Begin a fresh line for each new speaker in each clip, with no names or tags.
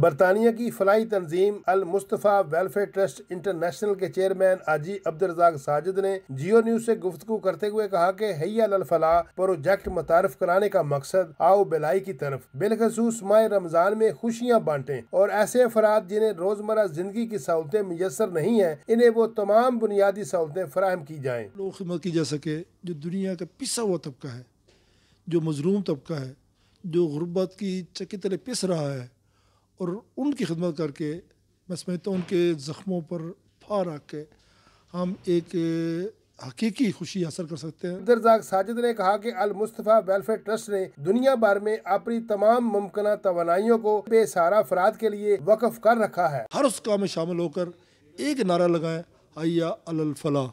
برطانیہ کی فلاحی تنظیم المصطفیٰ ویلفیئر ٹرسٹ انٹرنیشنل کے چیئرمین آجی عبدالرزاق ساجد نے جیو نیوز سے گفتگو کرتے ہوئے کہا کہ حیا للفلاح پروجیکٹ متعارف کرانے کا مقصد آؤ بلائی کی طرف، بالخصوص ماہ رمضان میں خوشیاں بانٹیں اور ایسے افراد جنہیں روزمرہ زندگی کی سہولتیں میسر نہیں ہیں، انہیں وہ تمام بنیادی سہولتیں فراہم کی جائیں۔
لوگ خدمت کی جا سکے، جو دنیا کا پسا ہوا طبقہ ہے، جو مظلوم طبقہ ہے، جو غربت کی چکی طرح پس رہا ہے۔ اور ان کی خدمت کر کے میں سمجھتا ہوں ان کے زخموں پر پھا رکھ کے ہم ایک حقیقی خوشی حاصل کر سکتے ہیں۔
عبدالرزاق ساجد نے کہا کہ المصطفیٰ ویلفیئر ٹرسٹ نے دنیا بھر میں اپنی تمام ممکنہ توانائیوں کو بے سارا افراد کے لیے وقف کر رکھا ہے۔
ہر اس کام میں شامل ہو کر ایک نعرہ لگائیں حیا الفلاح۔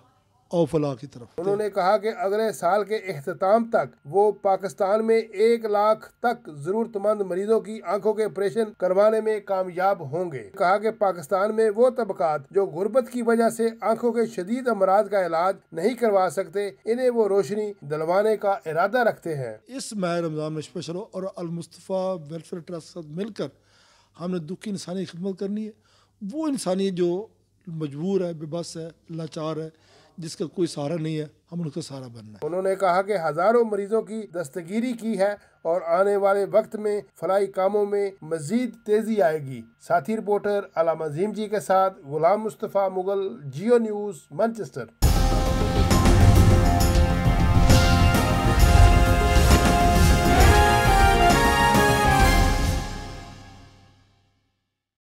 او فلاح کی طرف۔
انہوں نے کہا کہ اگلے سال کے اختتام تک وہ پاکستان میں ایک لاکھ تک ضرورت مند مریضوں کی آنکھوں کے آپریشن کروانے میں کامیاب ہوں گے۔ کہا کہ پاکستان میں وہ طبقات جو غربت کی وجہ سے آنکھوں کے شدید امراض کا علاج نہیں کروا سکتے انہیں وہ روشنی دلوانے کا ارادہ رکھتے ہیں۔
اس ماہ رمضان میں اسپیشل اور المصطفیٰ ویلفیئر ٹرسٹ ساتھ مل کر ہم نے دکھی انسانی خدمت کرنی ہے۔ وہ انسانی جو مجبور ہے بے بس ہے لاچار ہے جس کا کوئی سہارا نہیں ہے، ہم ان کا سہارا بننا ہے۔
انہوں نے کہا کہ ہزاروں مریضوں کی دستگیری کی ہے اور آنے والے وقت میں فلاحی کاموں میں مزید تیزی آئے گی۔ ساتھی رپورٹر علامہ عظیم جی کے ساتھ غلام مصطفیٰ مغل، جیو نیوز، مانچسٹر۔